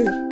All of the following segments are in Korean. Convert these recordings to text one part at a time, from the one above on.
음.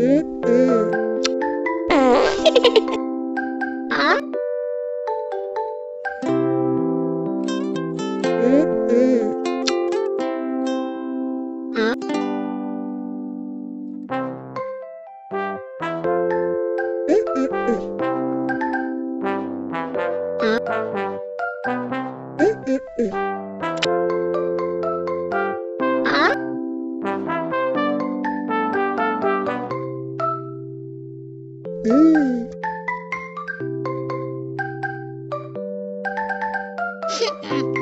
음, 음. 아? 음, 음. 아? 음, 음, 음. 아? 음.